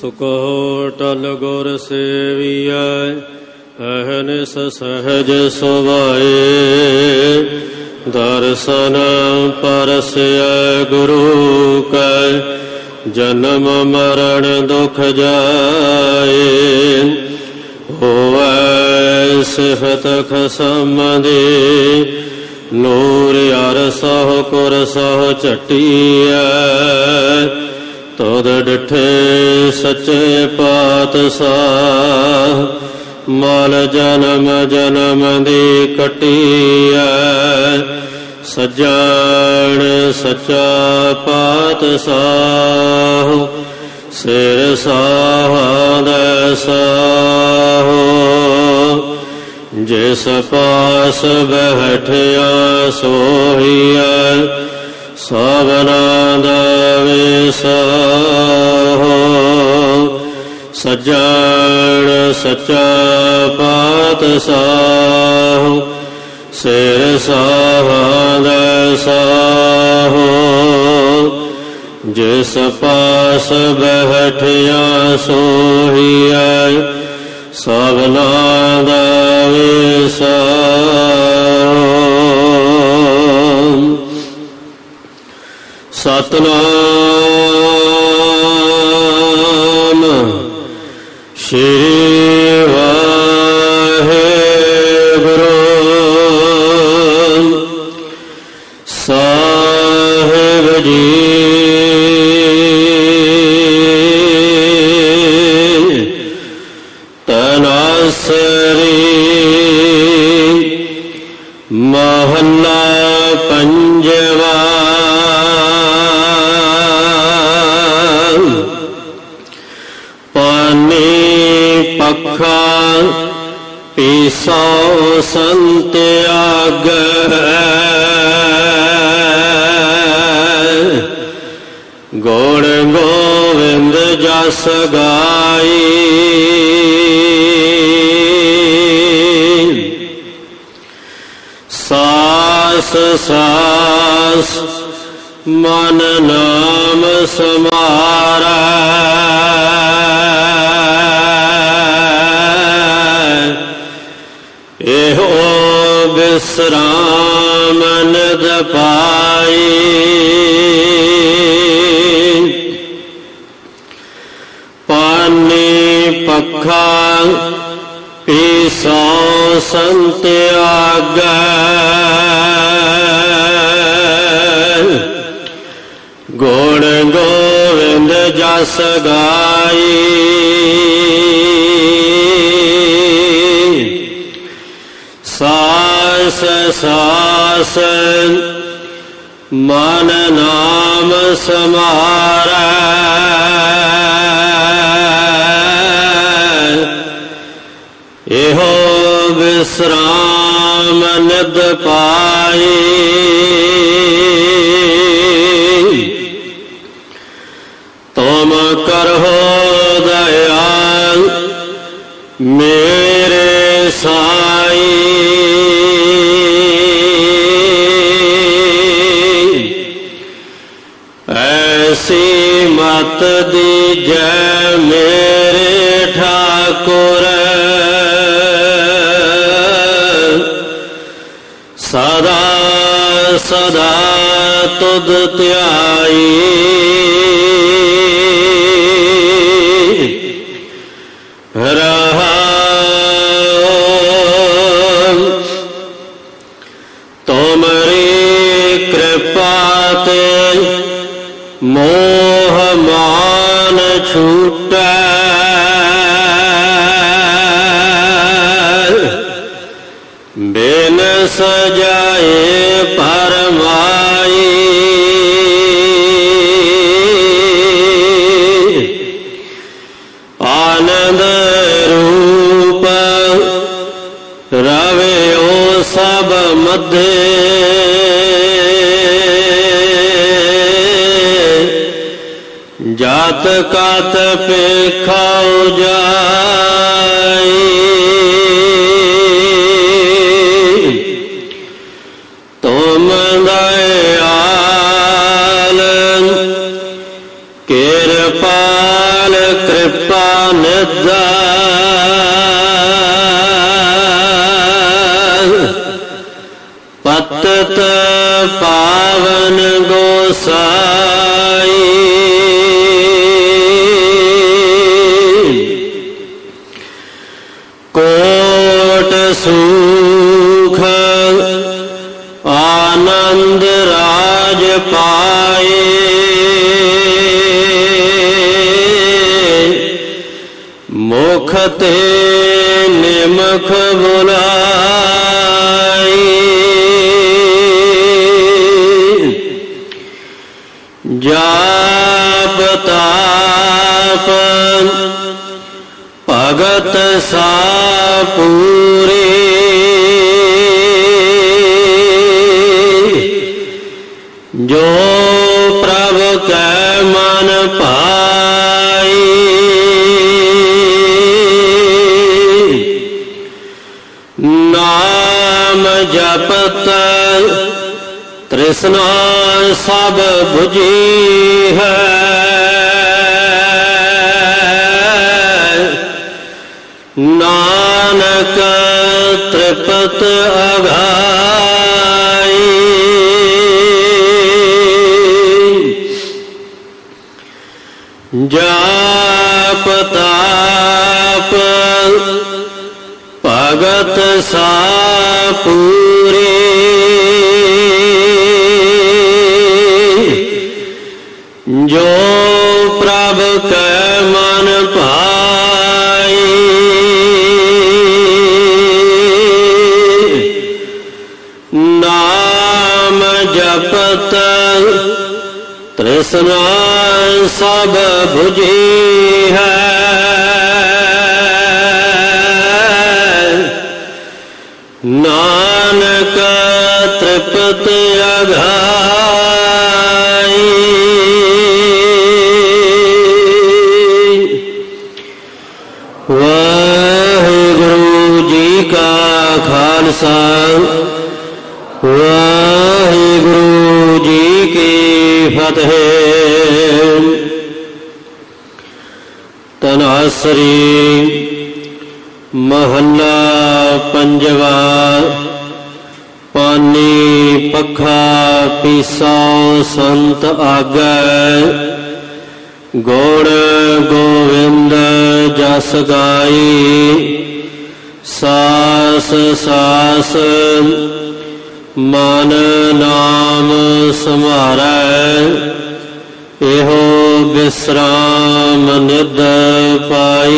ਸੁਕੋ ਟਲ ਗੁਰ ਸੇਵੀਐ ਅਹਨਿਸ ਸਹਜ ਸੁਭਾਏ। ਦਰਸ਼ਨ ਪਰਸੈ ਗੁਰੂ ਕੈ, ਜਨਮ ਮਰਨ ਦੁਖ ਜਾਏ। ਹੋਵੈ ਸਿਫਤ ਖਸਮ ਦੇ ਨੂਰ ਅਰ ਸਹ ਕੁਰ ਸਹ ਚਟੀਐ ਤਦ ਡਠੇ ਸੱਚੇ ਪਾਤਸ਼ਾਹ, ਮਲ ਜਨਮ ਜਨਮ ਦੀ ਕਟੀਐ, ਸਜਣ ਸੱਚਾ ਪਾਤਸ਼ਾਹ, ਸਿਰ ਸਾਹਦ ਸਾਹੋ। ਜਿਸ ਪਾਸ ਬੈਠਿਆ ਸੋਹੀਐ ਸਭਨਾ ਦਾ ਵਿਸਾਹੋ ਸਜਣ ਪਾਤ ਪਾਤਸ਼ਾਹ ਸਿਰ ਸਾਹਦ ਸਾਹੋ, ਜਿਸ ਪਾਸ ਬੈਠਿਆ ਸੋਹੀਐ ਸਭਨਾ ਦਾ ਵਿਸਾਹੋ ਸਤਨਾਮ। ਸ਼੍ਰੀ ਪੱਖਾ ਪੀਸੋ ਸੰਤ ਆਗੈ ਗੋੜ ਗੋਵਿੰਦ ਜਸ ਗਾਈ। ਸਾਸ ਸਾਸ ਮਨ ਨਾਮ ਸਮਾਰੈ ਪਾਨੀ ਪੱਖਾ ਪੀਸੋ ਸੰਤ ਆਗੈ। ਗੁਣ ਗੋਵਿੰਦ ਜਸ ਗਾਈ। ਸਾਸ ਸਾਸ ਮਨ ਨਾਮ ਸਮਾਰੈ। ਇਹੋ ਵਿਸਰਾਮ ਨਿਦ ਪਾਈ ਤੁਮ ਕਰੋ ਦਇਆ ਮੇਰੇ ਸਾਈ। ਐਸੀ ਮਤ ਦੀ ਜੈ ਸਦਾ ਤੁਧ ਧਿਆਈ। ਸਭ ਜਾਤ ਕਾਤ ਪੇ ਪੇਖਾਉ ਜਾ कोट सुख आनंद राज आनन्दराजपा मुखते निमख ਪੂਰੇ। ਜੋ ਪ੍ਰਭ ਕੈ ਮਨ ਪਾਈ ਨਾਮ ਜਪਤ ਤ੍ਰਿਸ਼ਨਾ ਸਭ 부ਜੀ ਹੈ। ਨਾਨਕ ਤ੍ਰਿਪਤ ਅਘਾਈ ਜਾਪ ਤਾਪ ਭਗਤ ਸਾ ਪੂਰੇ ਜੋ ਪ੍ਰਭ ਕੈ ਮਨ ਭਾਈ ਤ੍ਰਿਸ਼ਨਾ ਸਭ 부ਜੀ ਹੈ। ਨਾਨਕ ਤ੍ਰਿਪਤ ਅਘਾਈ ਵਾਹਿਗੁਰੂ ਜੀ ਕਾ ਖਾਲਸਾ। ਵਾਹਿਗੁਰੂ ਜੀ ਕੀ ਫਤਿਹ। ਤਨਾਸਰੀ ਮਹੱਲਾ ਪੰਜਵਾ ਪਾਨੀ ਪੱਖਾ ਪੀਸਾ ਸੰਤ ਆਗੈ ਗੁਣ ਗੋਵਿੰਦ ਜਸ ਗਾਈ ਸਾਸ ਸਾਸ ਮਨ ਨਾਮ ਸਮਾਰੈ ਇਹੋ ਬਿਸਰਾਮ ਨਿਦ ਪਾਈ।